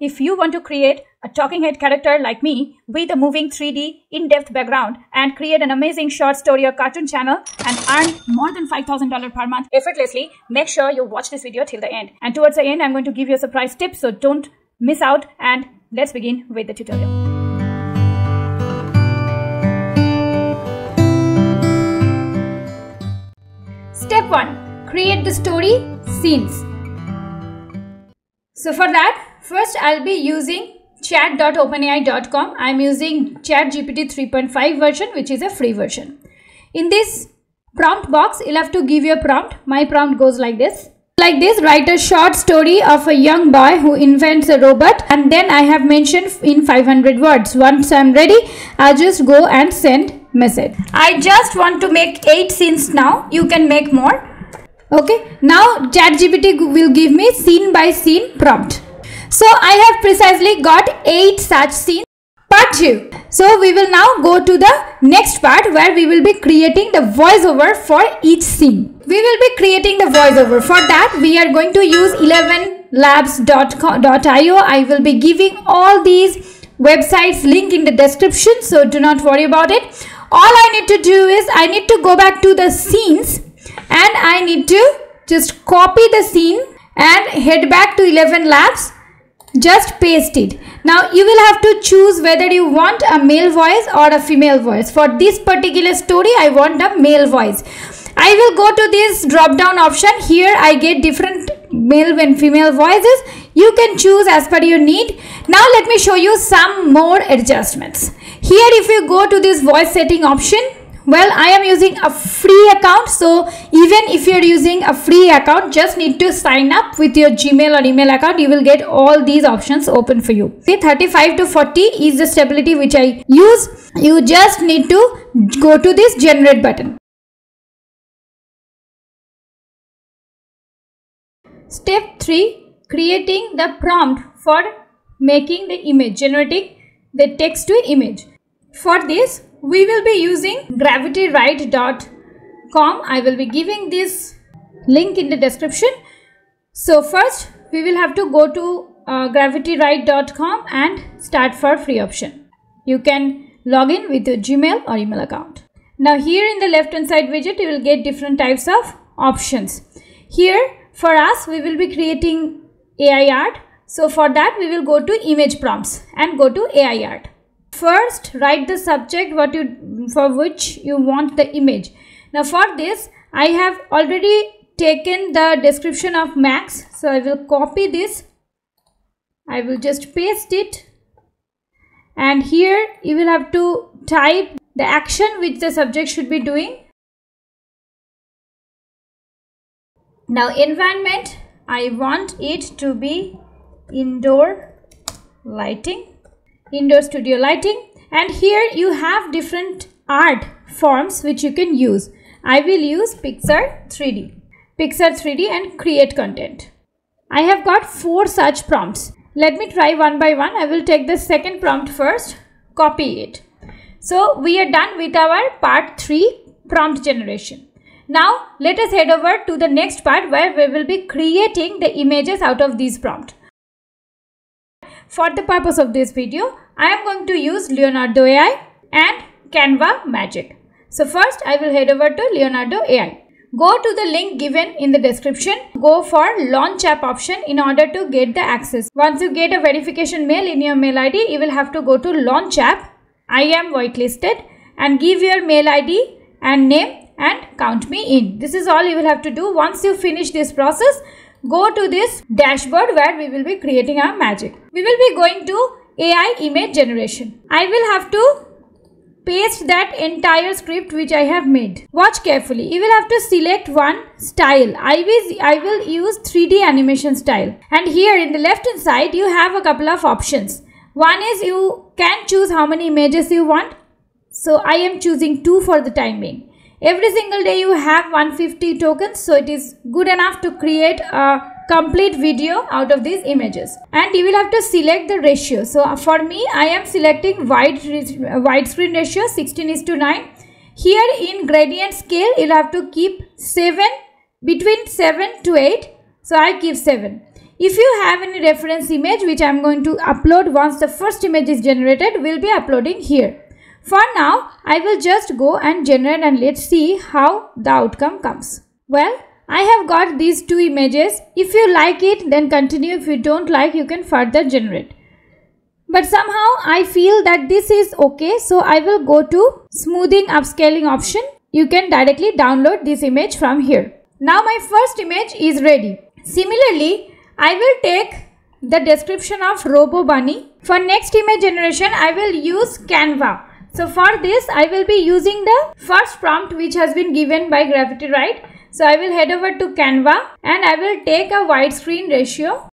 if you want to create a talking head character like me with a moving 3D in-depth background and create an amazing short story or cartoon channel and earn more than $5,000 per month effortlessly, make sure you watch this video till the end. And towards the end, I'm going to give you a surprise tip, so don't miss out and let's begin with the tutorial. Step 1. Create the story scenes. So for that, first I'll be using chat.openai.com. I'm using ChatGPT 3.5 version which is a free version. In this prompt box, you'll have to give your prompt. My prompt goes like this. Like this, write a short story of a young boy who invents a robot and then I have mentioned in 500 words. Once I'm ready, I'll just go and send message. I just want to make 8 scenes now. You can make more. Okay. Now ChatGPT will give me scene by scene prompt. So I have precisely got 8 such scenes. Part 2. So we will now go to the next part where we will be creating the voiceover for each scene. We will be creating the voiceover. For that we are going to use 11labs.io. I will be giving all these websites link in the description so do not worry about it. All I need to do is I need to go back to the scenes and I need to just copy the scene and head back to 11 labs just paste it. Now you will have to choose whether you want a male voice or a female voice. For this particular story i want a male voice. I will go to this drop down option. Here i get different male and female voices. You can choose as per your need. Now let me show you some more adjustments. Here if you go to this voice setting option well i am using a free account so even if you're using a free account just need to sign up with your gmail or email account. You will get all these options open for you. Okay 35 to 40 is the stability which i use. You just need to go to this generate button. Step 3 creating the prompt for making the image generating the text to image. For this we will be using gravitywrite.com i will be giving this link in the description. So first we will have to go to uh, gravitywrite.com and start for free option. You can log in with your gmail or email account. Now here in the left hand side widget you will get different types of options. Here for us we will be creating ai art. So for that we will go to image prompts and go to ai art first write the subject what you for which you want the image. Now for this i have already taken the description of max. So i will copy this. I will just paste it. And here you will have to type the action which the subject should be doing. Now environment i want it to be indoor lighting indoor studio lighting and here you have different art forms which you can use. I will use Pixar 3D. Pixar 3D and create content. I have got four such prompts. Let me try one by one. I will take the second prompt first, copy it. So we are done with our part 3 prompt generation. Now let us head over to the next part where we will be creating the images out of these prompts. For the purpose of this video, I am going to use Leonardo AI and Canva Magic. So first I will head over to Leonardo AI. Go to the link given in the description. Go for launch app option in order to get the access. Once you get a verification mail in your mail ID, you will have to go to launch app. I am whitelisted and give your mail ID and name and count me in. This is all you will have to do. Once you finish this process, go to this dashboard where we will be creating our magic. We will be going to AI image generation. I will have to paste that entire script which I have made. Watch carefully. You will have to select one style. I will, I will use 3D animation style. And here in the left hand side you have a couple of options. One is you can choose how many images you want. So I am choosing 2 for the time being every single day you have 150 tokens so it is good enough to create a complete video out of these images. And you will have to select the ratio. So uh, for me i am selecting wide widescreen ratio 16 is to 9 here in gradient scale you'll have to keep 7 between 7 to 8 so i keep 7 if you have any reference image which I'm going to upload once the first image is generated, we'll be uploading here. For now, I will just go and generate and let's see how the outcome comes. Well, I have got these two images. If you like it, then continue. If you don't like, you can further generate. But somehow I feel that this is okay. So I will go to smoothing upscaling option. You can directly download this image from here. Now my first image is ready. Similarly, I will take the description of Robo Bunny. For next image generation, I will use Canva. So for this, I will be using the first prompt which has been given by Gravity Write. So I will head over to Canva and I will take a widescreen ratio.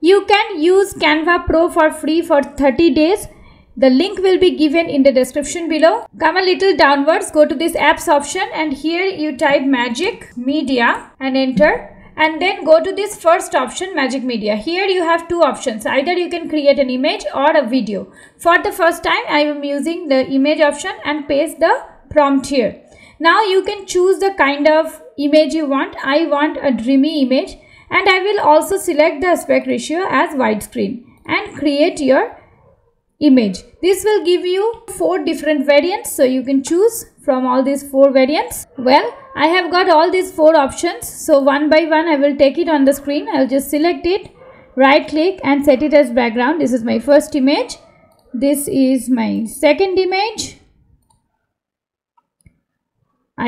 You can use Canva Pro for free for 30 days. The link will be given in the description below. Come a little downwards, go to this apps option and here you type magic media and enter and then go to this first option magic media here you have two options either you can create an image or a video for the first time i am using the image option and paste the prompt here now you can choose the kind of image you want. I want a dreamy image and I will also select the aspect ratio as widescreen and create your image. This will give you four different variants so you can choose from all these four variants. Well, I have got all these four options. So one by one I will take it on the screen. I will just select it, right click and set it as background. This is my first image. This is my second image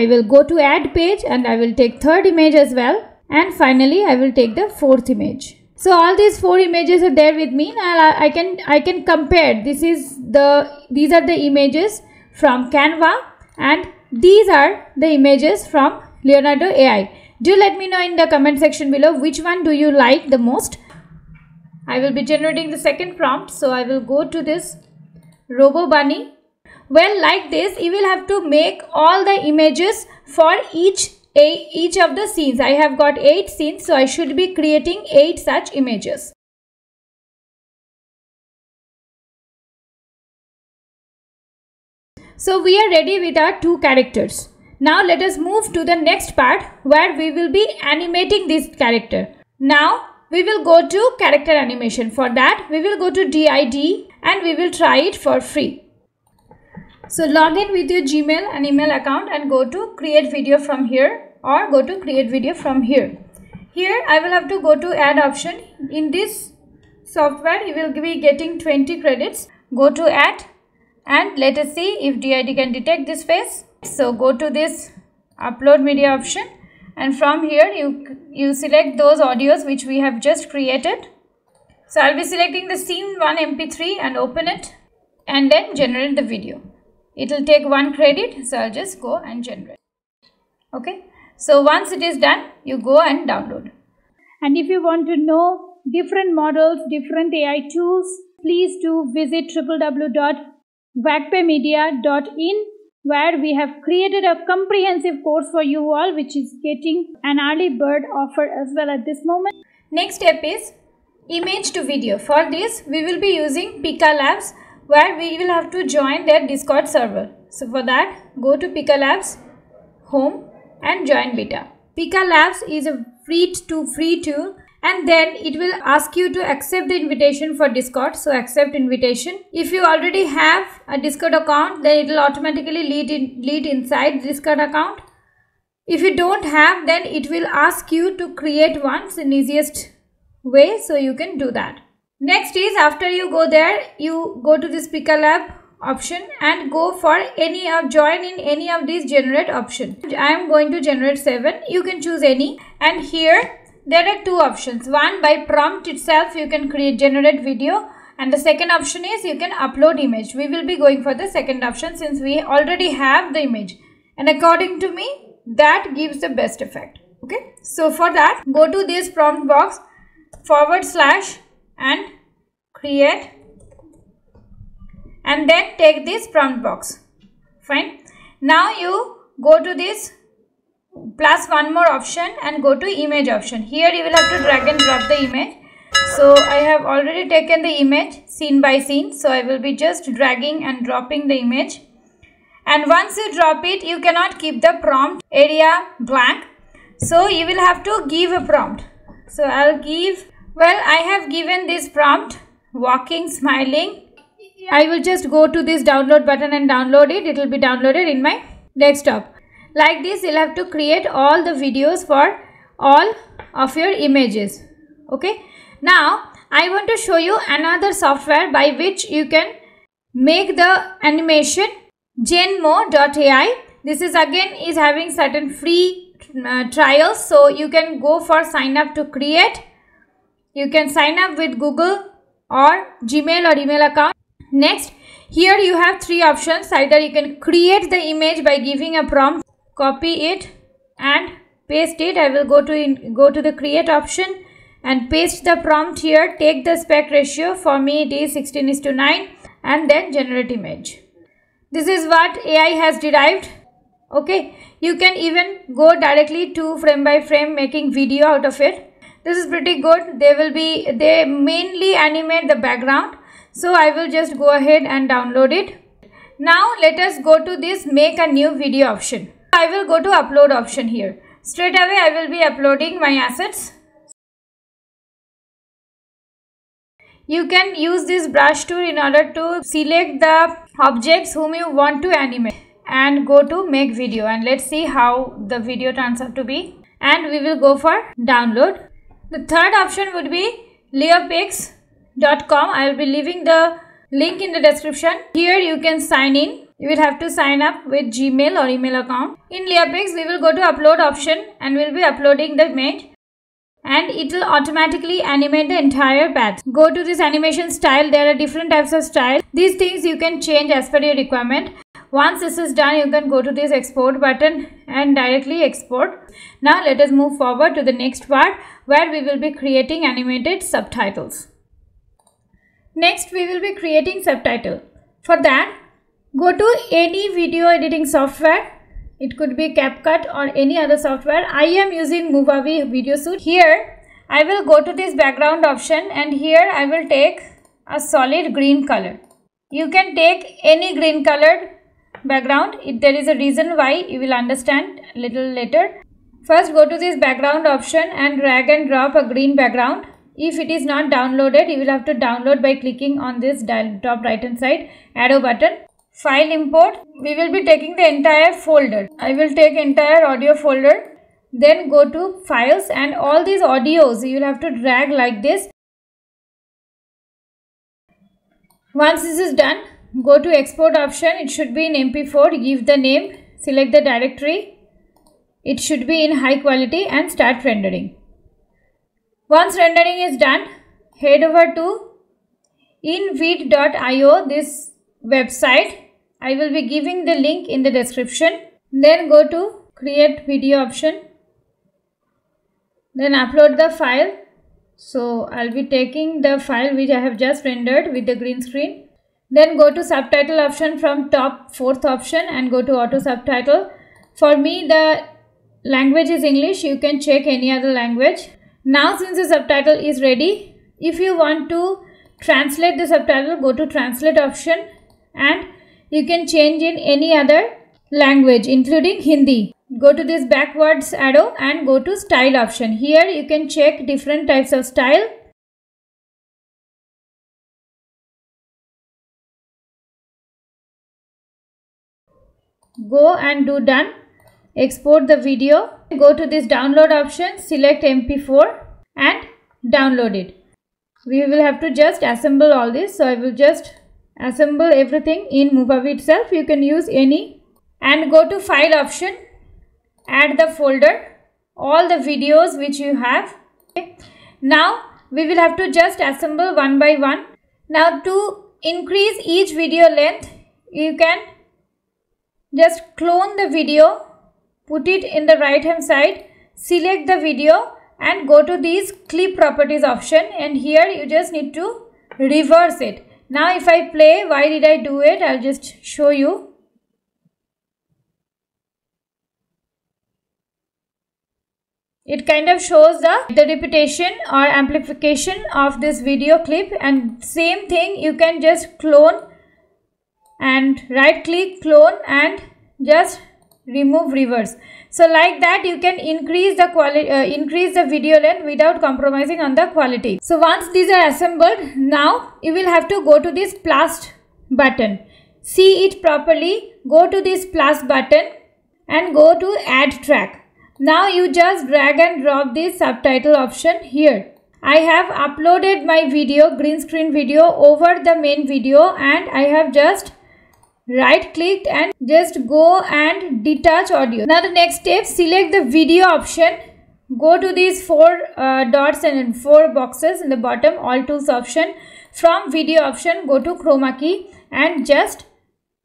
I will go to add page and I will take third image as well and finally I will take the fourth image. So all these four images are there with me I, I can I can compare this is the these are the images from Canva and these are the images from Leonardo AI. Do let me know in the comment section below which one do you like the most. I will be generating the second prompt so I will go to this Robo Bunny well like this you will have to make all the images for each a each of the scenes. I have got eight scenes so i should be creating eight such images. So we are ready with our two characters. Now let us move to the next part where we will be animating this character. Now we will go to character animation. For that we will go to D-ID and we will try it for free so log in with your Gmail and email account and go to create video from here or go to create video from here. Here I will have to go to add option. In this software you will be getting 20 credits. Go to add and let us see if D-ID can detect this face. So go to this upload media option and from here you, you select those audios which we have just created. So I'll be selecting the scene 1 mp3 and open it and then generate the video it will take one credit so i'll just go and generate. Okay? So once it is done you go and download. And if you want to know different models different ai tools please do visit www.vagpemedia.in where we have created a comprehensive course for you all which is getting an early bird offer as well at this moment. Next step is image to video. For this we will be using pika labs where we will have to join their discord server. So for that go to pika labs home and join beta. Pika labs is a free to free tool and then it will ask you to accept the invitation for discord. So accept invitation. If you already have a discord account then it will automatically lead in lead inside discord account. If you don't have then it will ask you to create one in easiest way so you can do that Next is after you go there, you go to this Lab option and go for any of join in any of these generate option. I am going to generate 7. You can choose any and here there are two options. One by prompt itself you can create generate video and the second option is you can upload image. We will be going for the second option since we already have the image and according to me that gives the best effect. Okay. So for that go to this prompt box forward slash and create and then take this prompt box. Fine. Now you go to this plus one more option and go to image option. Here you will have to drag and drop the image. So i have already taken the image scene by scene. So i will be just dragging and dropping the image. And once you drop it you cannot keep the prompt area blank. So you will have to give a prompt. So i'll give well i have given this prompt walking smiling. I will just go to this download button and download it. It will be downloaded in my desktop. Like this you'll have to create all the videos for all of your images. Okay? Now i want to show you another software by which you can make the animation. Genmo.ai this is again is having certain free uh, trials so you can go for sign up to create you can sign up with google or gmail or email account. Next here you have three options. Either you can create the image by giving a prompt copy it and paste it. I will go to in, go to the create option and paste the prompt here. Take the spec ratio. For me it is 16 is to 9 and then generate image. This is what ai has derived. Okay? You can even go directly to frame by frame making video out of it this is pretty good. They will be they mainly animate the background. So i will just go ahead and download it. Now let us go to this make a new video option. I will go to upload option here. Straight away i will be uploading my assets. You can use this brush tool in order to select the objects whom you want to animate and go to make video. And let's see how the video turns out to be. And we will go for download the third option would be leiapix.com i will be leaving the link in the description here you can sign in you will have to sign up with gmail or email account in leapix we will go to upload option and we'll be uploading the image and it will automatically animate the entire path. Go to this animation style. There are different types of style. These things you can change as per your requirement. Once this is done, you can go to this export button and directly export. Now let us move forward to the next part where we will be creating animated subtitles. Next, we will be creating subtitle. For that, go to any video editing software it could be CapCut or any other software. I am using Movavi Video Suite. Here, I will go to this background option and here I will take a solid green color. You can take any green colored background. If there is a reason why, you will understand little later. First, go to this background option and drag and drop a green background. If it is not downloaded, you will have to download by clicking on this top right hand side arrow button file import we will be taking the entire folder i will take entire audio folder then go to files and all these audios you will have to drag like this once this is done go to export option it should be in mp4 give the name select the directory it should be in high quality and start rendering once rendering is done head over to invideo.io this website I will be giving the link in the description. Then go to create video option. Then upload the file. So I'll be taking the file which I have just rendered with the green screen. Then go to subtitle option from top fourth option and go to auto subtitle. For me the language is English. You can check any other language. Now since the subtitle is ready, if you want to translate the subtitle, go to translate option and you can change in any other language including Hindi. Go to this backwards arrow and go to style option. Here you can check different types of style. Go and do done. Export the video. Go to this download option. Select MP4 and download it. We will have to just assemble all this. So I will just assemble everything in Movavi itself. You can use any and go to file option, add the folder, all the videos which you have. Okay. Now we will have to just assemble one by one. Now to increase each video length, you can just clone the video, put it in the right hand side, select the video and go to these clip properties option and here you just need to reverse it now if I play, why did I do it? I'll just show you. It kind of shows the, the repetition or amplification of this video clip and same thing you can just clone and right click clone and just remove reverse. So like that you can increase the quality uh, increase the video length without compromising on the quality. So once these are assembled now you will have to go to this plus button. See it properly. Go to this plus button and go to add track. Now you just drag and drop this subtitle option here. I have uploaded my video green screen video over the main video and I have just right clicked and just go and detach audio. Now the next step select the video option. Go to these four uh, dots and four boxes in the bottom all tools option. From video option go to chroma key and just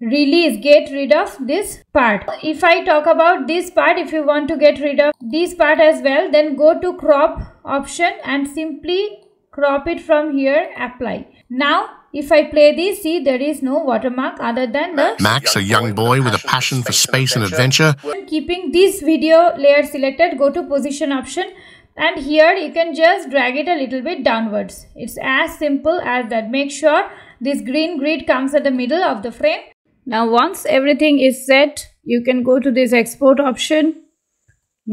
release get rid of this part. If i talk about this part if you want to get rid of this part as well then go to crop option and simply crop it from here apply. Now if I play this, see there is no watermark other than the Max, a young boy with a passion for space and adventure. Keeping this video layer selected, go to position option and here you can just drag it a little bit downwards. It's as simple as that. Make sure this green grid comes at the middle of the frame. Now once everything is set, you can go to this export option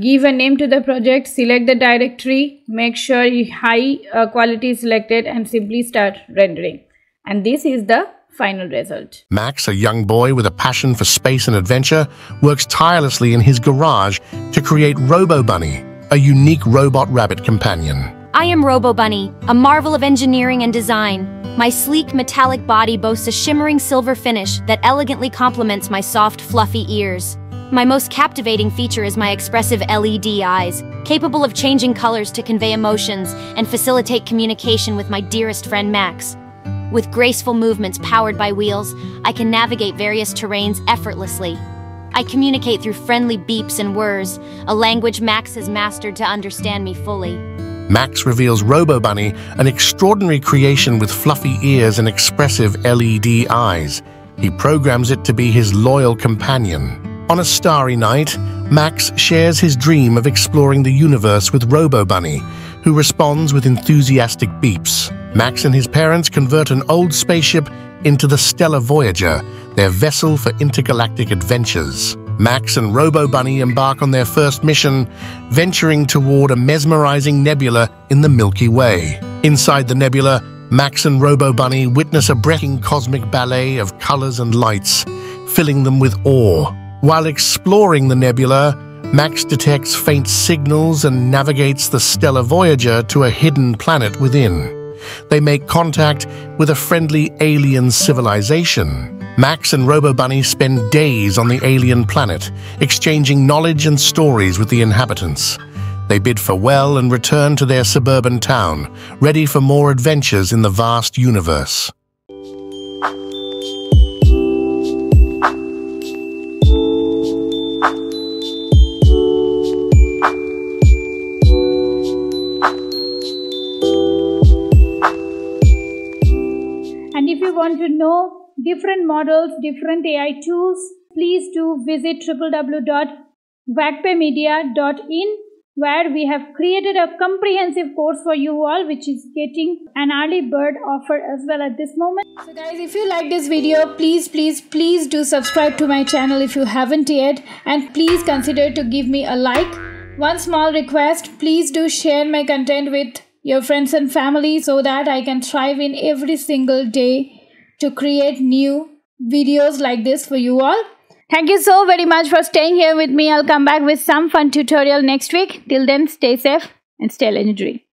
give a name to the project select the directory make sure high uh, quality is selected and simply start rendering and this is the final result. Max, a young boy with a passion for space and adventure, works tirelessly in his garage to create Robo Bunny, a unique robot rabbit companion. I am Robo Bunny, a marvel of engineering and design. My sleek metallic body boasts a shimmering silver finish that elegantly complements my soft, fluffy ears. My most captivating feature is my expressive LED eyes, capable of changing colors to convey emotions and facilitate communication with my dearest friend Max. With graceful movements powered by wheels, I can navigate various terrains effortlessly. I communicate through friendly beeps and whirs, a language Max has mastered to understand me fully. Max reveals Robo Bunny, an extraordinary creation with fluffy ears and expressive LED eyes. He programs it to be his loyal companion. On a starry night, Max shares his dream of exploring the universe with Robo Bunny, who responds with enthusiastic beeps. Max and his parents convert an old spaceship into the Stellar Voyager, their vessel for intergalactic adventures. Max and Robo Bunny embark on their first mission, venturing toward a mesmerizing nebula in the Milky Way. Inside the nebula, Max and Robo Bunny witness a breathtaking cosmic ballet of colors and lights, filling them with awe. While exploring the nebula, Max detects faint signals and navigates the Stellar Voyager to a hidden planet within they make contact with a friendly alien civilization. Max and Robo Bunny spend days on the alien planet, exchanging knowledge and stories with the inhabitants. They bid farewell and return to their suburban town, ready for more adventures in the vast universe. Want to know different models, different AI tools, please do visit www.vagpemedia.in where we have created a comprehensive course for you all which is getting an early bird offer as well at this moment. So guys if you like this video please please please do subscribe to my channel if you haven't yet and please consider to give me a like. One small request please do share my content with your friends and family so that I can thrive in every single day to create new videos like this for you all. Thank you so very much for staying here with me. I'll come back with some fun tutorial next week. Till then, stay safe and stay legendary.